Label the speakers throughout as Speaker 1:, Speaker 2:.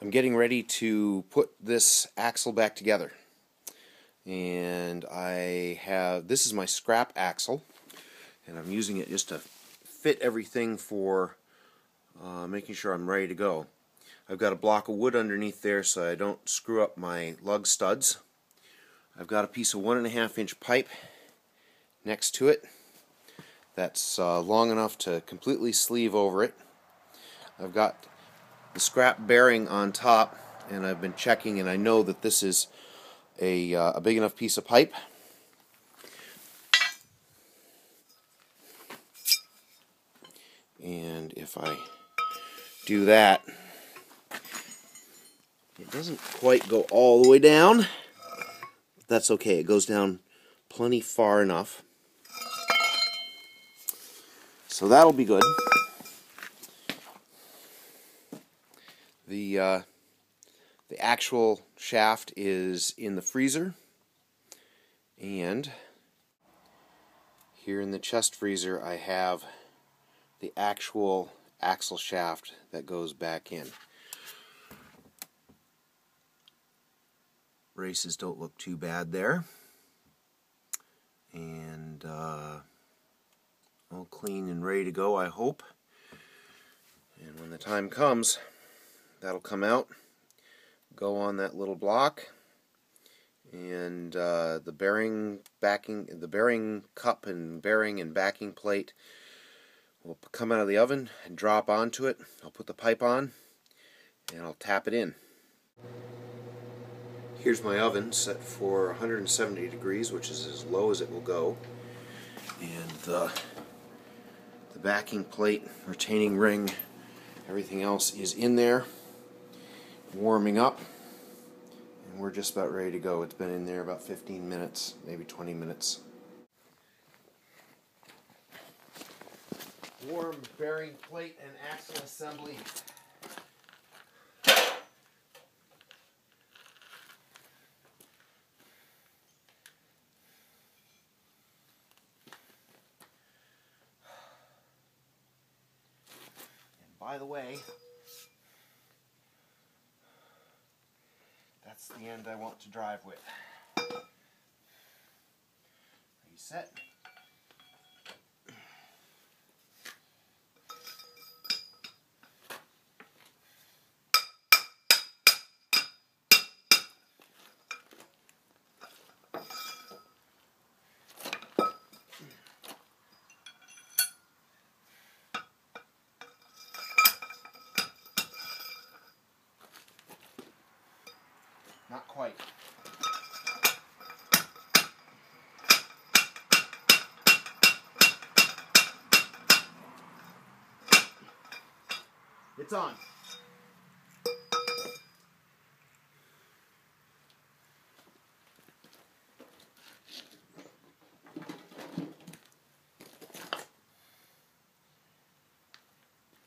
Speaker 1: I'm getting ready to put this axle back together. And I have, this is my scrap axle, and I'm using it just to fit everything for uh, making sure I'm ready to go. I've got a block of wood underneath there so I don't screw up my lug studs. I've got a piece of one and a half inch pipe next to it that's uh, long enough to completely sleeve over it. I've got the scrap bearing on top and I've been checking and I know that this is a, uh, a big enough piece of pipe. And if I do that, it doesn't quite go all the way down. That's okay, it goes down plenty far enough. So that'll be good. The uh, the actual shaft is in the freezer, and here in the chest freezer I have the actual axle shaft that goes back in. Races don't look too bad there, and uh, all clean and ready to go I hope. And when the time comes, that'll come out, go on that little block, and uh, the bearing backing, the bearing cup and bearing and backing plate will come out of the oven and drop onto it. I'll put the pipe on and I'll tap it in. Here's my oven set for 170 degrees, which is as low as it will go. And the, the backing plate, retaining ring, everything else is in there warming up and we're just about ready to go. It's been in there about 15 minutes, maybe 20 minutes. Warm bearing plate and axle assembly. And by the way, That's the end I want to drive with. Reset. Not quite. It's on.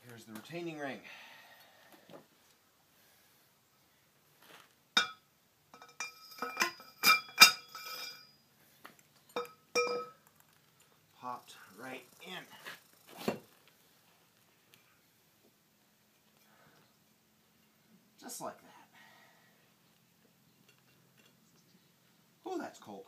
Speaker 1: Here's the retaining ring. Popped right in. Just like that. Oh, that's cold.